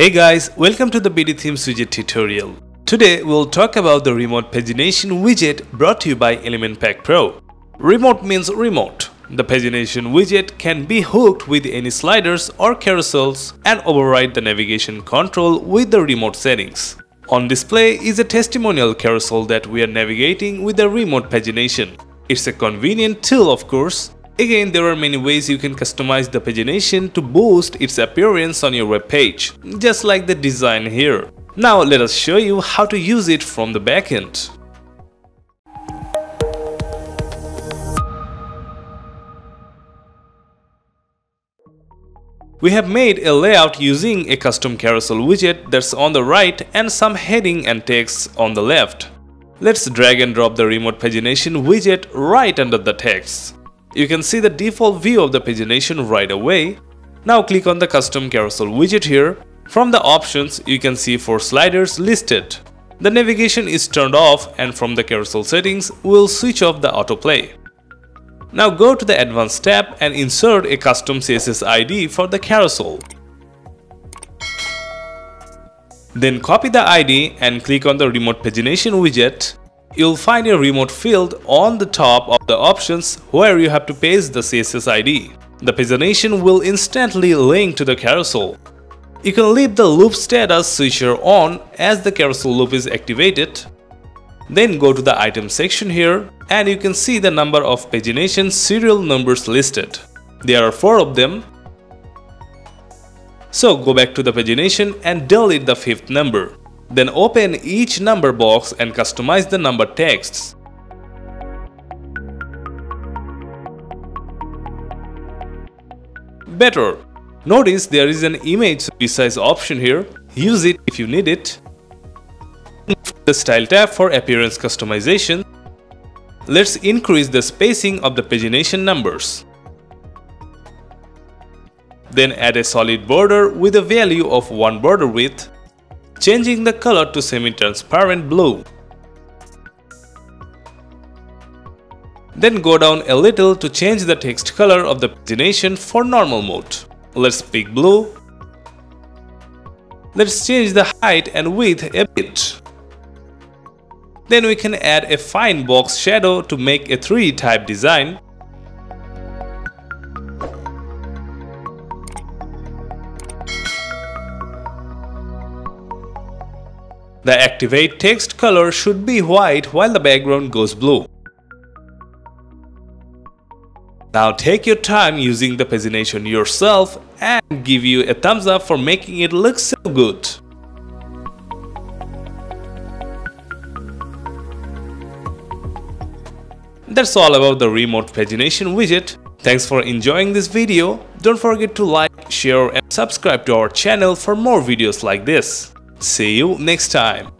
Hey guys, welcome to the BD Themes widget tutorial. Today we'll talk about the remote pagination widget brought to you by Element Pack Pro. Remote means remote. The pagination widget can be hooked with any sliders or carousels and override the navigation control with the remote settings. On display is a testimonial carousel that we are navigating with the remote pagination. It's a convenient tool of course. Again, there are many ways you can customize the pagination to boost its appearance on your web page, just like the design here. Now let us show you how to use it from the backend. We have made a layout using a custom carousel widget that's on the right and some heading and text on the left. Let's drag and drop the remote pagination widget right under the text. You can see the default view of the pagination right away. Now click on the custom carousel widget here. From the options, you can see 4 sliders listed. The navigation is turned off and from the carousel settings, we'll switch off the autoplay. Now go to the Advanced tab and insert a custom CSS ID for the carousel. Then copy the ID and click on the Remote Pagination widget. You'll find a remote field on the top of the options where you have to paste the CSS ID. The pagination will instantly link to the carousel. You can leave the loop status switcher on as the carousel loop is activated then go to the item section here and you can see the number of pagination serial numbers listed. There are 4 of them. So go back to the pagination and delete the fifth number. Then open each number box and customize the number texts. Better. Notice there is an image resize option here. Use it if you need it the Style tab for appearance customization. Let's increase the spacing of the pagination numbers. Then add a solid border with a value of 1 border width, changing the color to semi-transparent blue. Then go down a little to change the text color of the pagination for normal mode. Let's pick blue. Let's change the height and width a bit. Then we can add a fine box shadow to make a 3D type design. The activate text color should be white while the background goes blue. Now take your time using the pagination yourself and give you a thumbs up for making it look so good. That's all about the remote pagination widget. Thanks for enjoying this video. Don't forget to like, share and subscribe to our channel for more videos like this. See you next time.